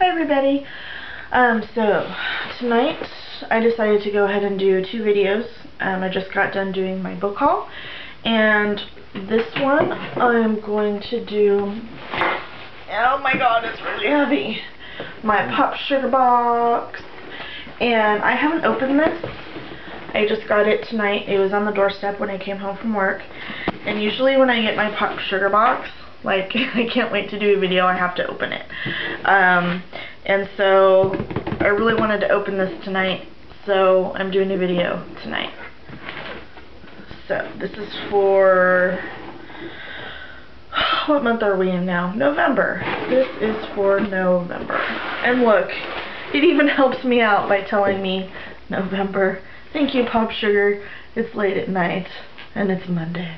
Hi everybody. Um, so tonight I decided to go ahead and do two videos. Um, I just got done doing my book haul. And this one I'm going to do oh my god it's really heavy. My PopSugar box. And I haven't opened this. I just got it tonight. It was on the doorstep when I came home from work. And usually when I get my PopSugar box like, I can't wait to do a video. I have to open it. Um, and so, I really wanted to open this tonight, so I'm doing a video tonight. So, this is for... What month are we in now? November. This is for November. And look, it even helps me out by telling me November. Thank you, PopSugar. It's late at night, and it's Monday.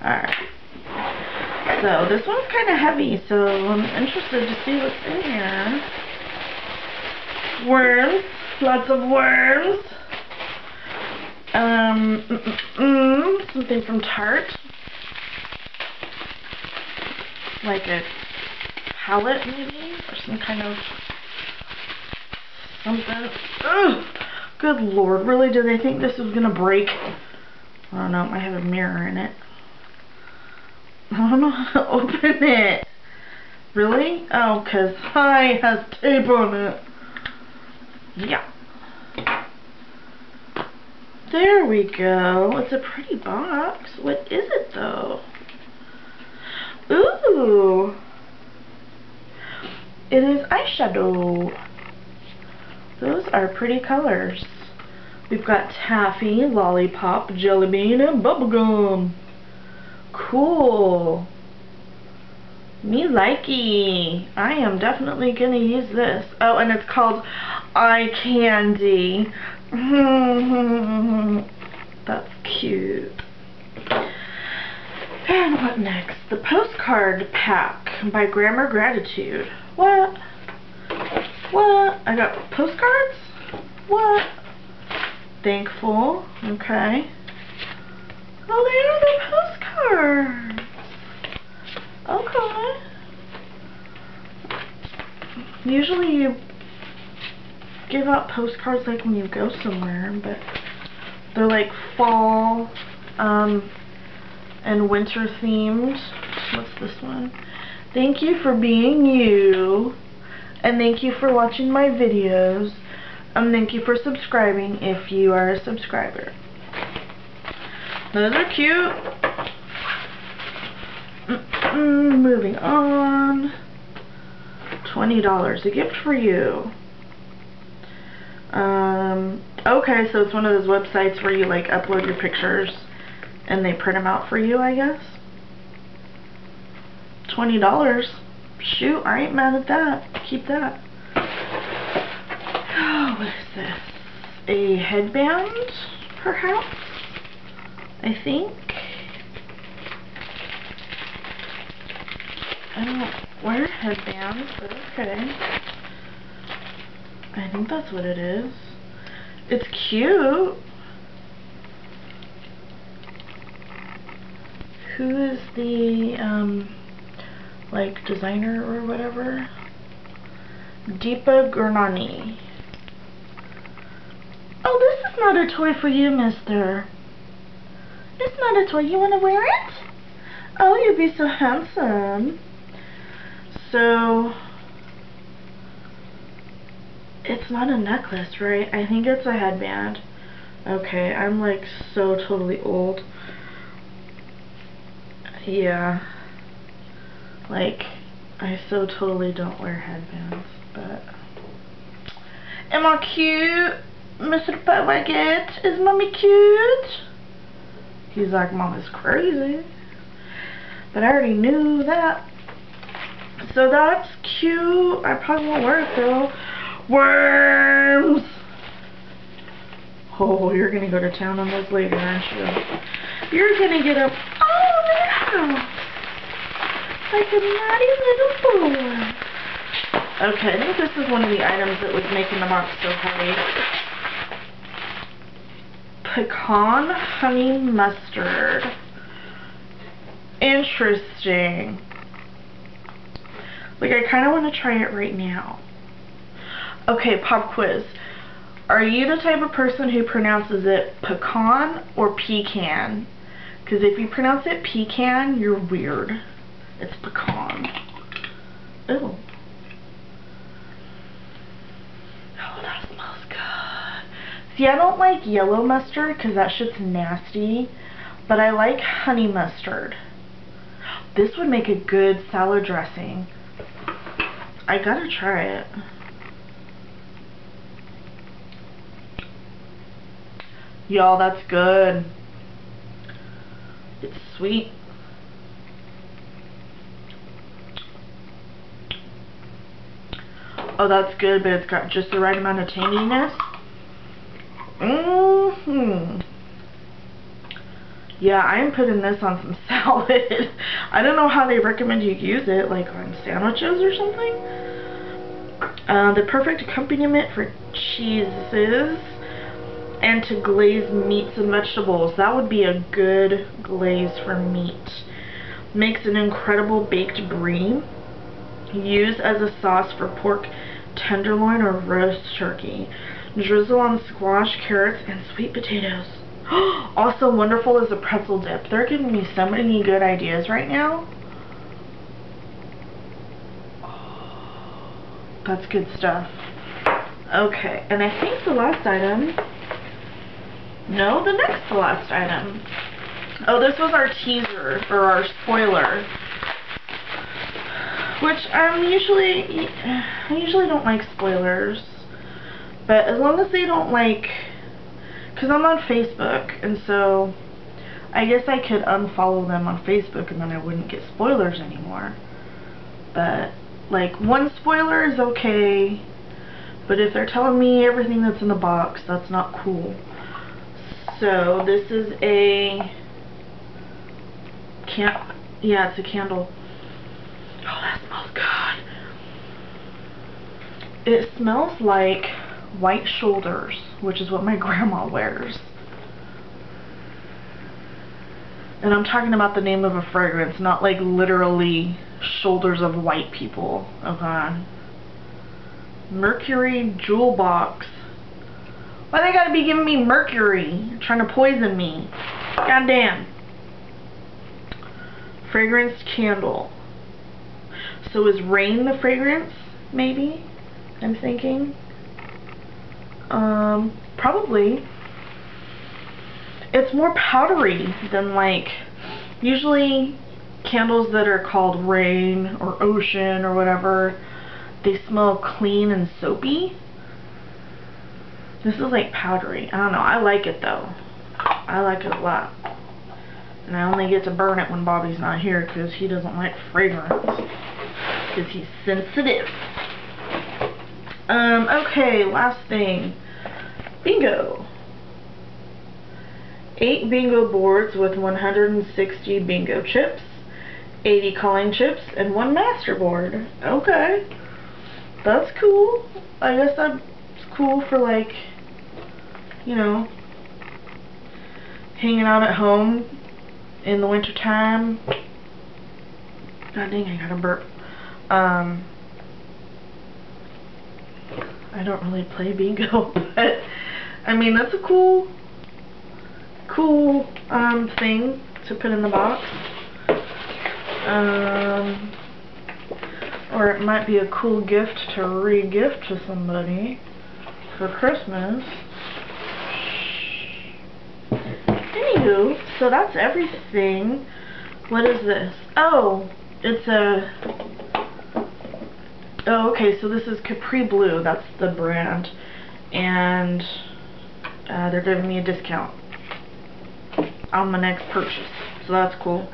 Alright. So this one's kind of heavy, so I'm interested to see what's in here. Worms, lots of worms. Um, mm, mm, something from Tarte. Like a palette maybe, or some kind of something. Ugh! Good lord, really? Do they think this is gonna break? I don't know, it might have a mirror in it. I don't know how to open it. Really? Oh, because hi has tape on it. Yeah. There we go. It's a pretty box. What is it, though? Ooh. It is eyeshadow. Those are pretty colors. We've got taffy, lollipop, jelly bean, and bubblegum. Cool. Me likey. I am definitely gonna use this. Oh, and it's called Eye Candy. That's cute. And what next? The postcard pack by Grammar Gratitude. What? What? I got postcards? What? Thankful. Okay. Oh, they are the postcards. Okay. Usually you give out postcards like when you go somewhere, but they're like fall um, and winter themed. What's this one? Thank you for being you. And thank you for watching my videos. And thank you for subscribing if you are a subscriber. Those are cute. Mm -mm, moving on. $20. A gift for you. Um, okay, so it's one of those websites where you like upload your pictures and they print them out for you, I guess. $20. Shoot, I ain't mad at that. Keep that. Oh, what is this? A headband, perhaps? I think. I don't wear headbands, but okay. I think that's what it is. It's cute. Who is the, um, like, designer or whatever? Deepa Gurnani. Oh, this is not a toy for you, mister. It's not a toy. You want to wear it? Oh, you'd be so handsome. So, it's not a necklace, right? I think it's a headband. Okay, I'm like so totally old. Yeah. Like, I so totally don't wear headbands, but... Am I cute? Mr. Pugwacket? Is mommy cute? He's like, Mom is crazy. But I already knew that. So that's cute. I probably won't wear it though. Worms! Oh, you're gonna go to town on those later, aren't you? You're gonna get up. Oh, now! Like a naughty little boy. Okay, I think this is one of the items that was making the box so heavy pecan honey mustard. Interesting. Like, I kind of want to try it right now. Okay, pop quiz. Are you the type of person who pronounces it pecan or pecan? Because if you pronounce it pecan, you're weird. It's pecan. Ew. Oh, that smells good. See, I don't like yellow mustard because that shit's nasty. But I like honey mustard. This would make a good salad dressing. I gotta try it. Y'all, that's good. It's sweet. Oh, that's good, but it's got just the right amount of tanginess. Mm hmm Yeah, I'm putting this on some salad. I don't know how they recommend you use it, like on sandwiches or something. Uh, the perfect accompaniment for cheeses and to glaze meats and vegetables. That would be a good glaze for meat. Makes an incredible baked brie. Use as a sauce for pork tenderloin or roast turkey. Drizzle on squash, carrots, and sweet potatoes. also wonderful is a pretzel dip. They're giving me so many good ideas right now. That's good stuff. Okay, and I think the last item no, the next to last item. Oh, this was our teaser, or our spoiler. Which I'm usually, I usually don't like spoilers. But as long as they don't like, because I'm on Facebook, and so I guess I could unfollow them on Facebook and then I wouldn't get spoilers anymore. But, like, one spoiler is okay, but if they're telling me everything that's in the box, that's not cool. So this is a can yeah, it's a candle. Oh, that smells good. It smells like white shoulders, which is what my grandma wears. And I'm talking about the name of a fragrance, not like literally shoulders of white people. Okay. Mercury Jewel Box why they gotta be giving me mercury? Trying to poison me. Goddamn. Fragrance candle. So is rain the fragrance? Maybe? I'm thinking. Um, probably. It's more powdery than like, usually candles that are called rain or ocean or whatever, they smell clean and soapy. This is like powdery. I don't know. I like it though. I like it a lot. And I only get to burn it when Bobby's not here because he doesn't like fragrance. Because he's sensitive. Um, okay, last thing. Bingo. Eight bingo boards with 160 bingo chips, 80 calling chips, and one master board. Okay. That's cool. I guess that's cool for like you know, hanging out at home in the winter time. God dang, I got a burp. Um, I don't really play bingo, but I mean that's a cool, cool um, thing to put in the box. Um, or it might be a cool gift to re-gift to somebody for Christmas. Anywho, so that's everything. What is this? Oh, it's a... Oh, okay, so this is Capri Blue. That's the brand. And uh, they're giving me a discount on my next purchase. So that's cool.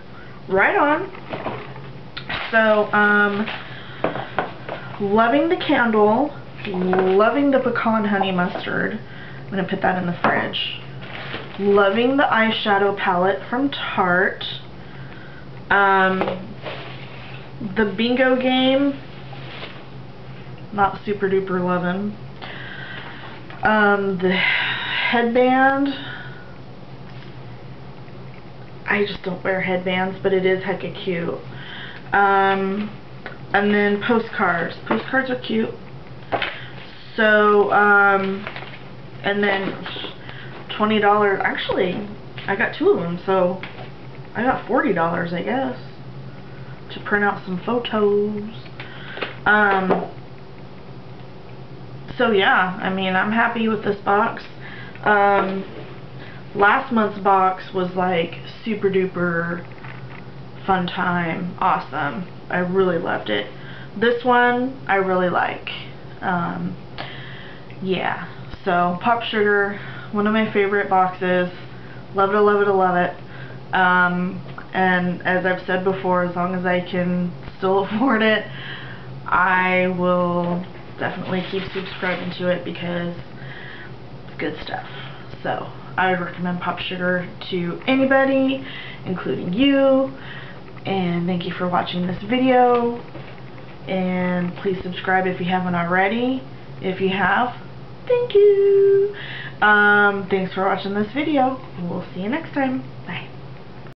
Right on. So, um, loving the candle, loving the pecan honey mustard. I'm going to put that in the fridge. Loving the eyeshadow palette from Tarte. Um, the bingo game, not super duper loving. Um, the headband, I just don't wear headbands, but it is hecka cute. Um, and then postcards. Postcards are cute. So, um, and then $20, actually, I got two of them, so I got $40, I guess, to print out some photos. Um, so yeah, I mean, I'm happy with this box. Um, last month's box was like super duper fun time, awesome. I really loved it. This one, I really like. Um, yeah, so PopSugar, one of my favorite boxes. Love it, love it, love it. Um, and as I've said before, as long as I can still afford it, I will definitely keep subscribing to it because it's good stuff. So I would recommend PopSugar to anybody, including you. And thank you for watching this video. And please subscribe if you haven't already. If you have, thank you. Um, thanks for watching this video. We'll see you next time. Bye.